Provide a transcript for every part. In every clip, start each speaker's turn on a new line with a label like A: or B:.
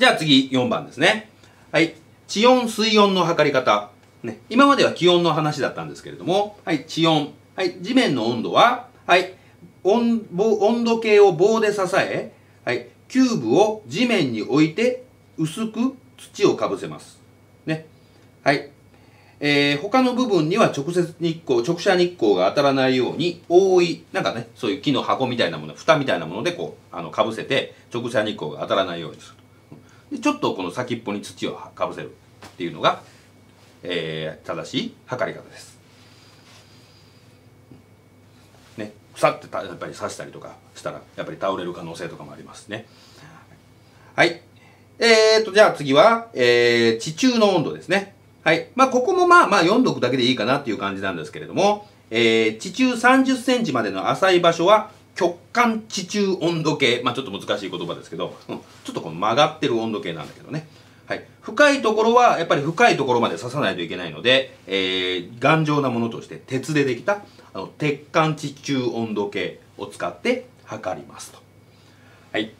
A: じゃあ次4番ですね。はい。地温、水温の測り方。ね。今までは気温の話だったんですけれども、はい、地温。はい、地面の温度は、はい、温温度計を棒で支え、はい、キューブを地面に置いて薄く土をかぶせます。ね。はい。えー、他の部分には直接日光、直射日光が当たらないように覆い、なんかね、そういう木の箱みたいなもの、蓋みたいなものでこう、あの、かぶせて、直射日光が当たらないようにする。で、ちょっとこの先っぽに土をかぶせるっていうのが、えー、正しい測り方です。ね、腐ってたやっぱり刺したりとかしたら、やっぱり倒れる可能性とかもありますね。はい。えーと、じゃあ次は、えー、地中の温度ですね。はい。まあ、ここもまあまあ読んどくだけでいいかなっていう感じなんですけれども、えー、地中30センチまでの浅い場所は、極寒地中温度計。まあ、ちょっと難しい言葉ですけど、うん、ちょっとこの曲がってる温度計なんだけどね。はい。深いところは、やっぱり深いところまで刺さないといけないので、えー、頑丈なものとして鉄でできた、あの、鉄管地中温度計を使って測りますと。はい。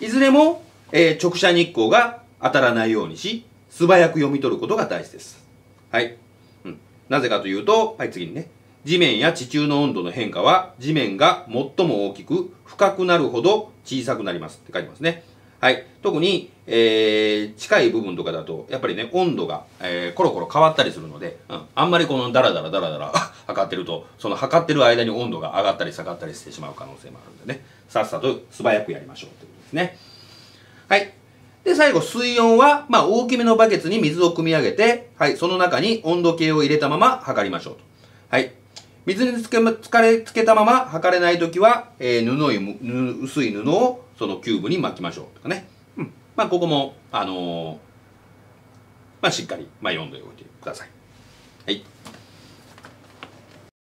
A: いずれも、えー、直射日光が当たらないようにし、素早く読み取ることが大事です。はい。うん。なぜかというと、はい、次にね。地面や地中の温度の変化は、地面が最も大きく、深くなるほど小さくなりますって書いてますね。はい。特に、えー、近い部分とかだと、やっぱりね、温度が、えー、コロコロ変わったりするので、うん、あんまりこのダラダラダラダラ 測ってると、その測ってる間に温度が上がったり下がったりしてしまう可能性もあるんでね、さっさと素早くやりましょうということですね。はい。で、最後、水温は、まあ、大きめのバケツに水を汲み上げて、はい、その中に温度計を入れたまま測りましょうと。はい。水につけ、つかれ、つけたまま測れないときは、えー、布い、薄い布をそのキューブに巻きましょうとかね。うん。まあ、ここも、あのー、まあ、しっかり、まあ、読んでおいてください。はい。